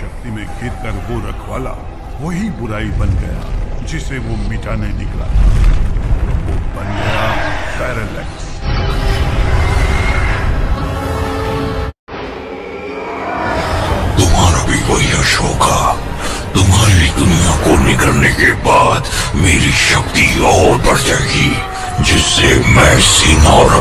घिर कर वो रखवाला वही बुराई बन गया, जिसे वो मिटाने निकला। वो बन गया पैरालेक्स तुम्हारा भी वही होगा तुम्हारी दुनिया को निकलने के बाद मेरी शक्ति और बढ़ जाएगी, जिससे मैं सीना और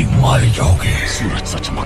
जल्द मारे जाओगे। सूरज सच बनकर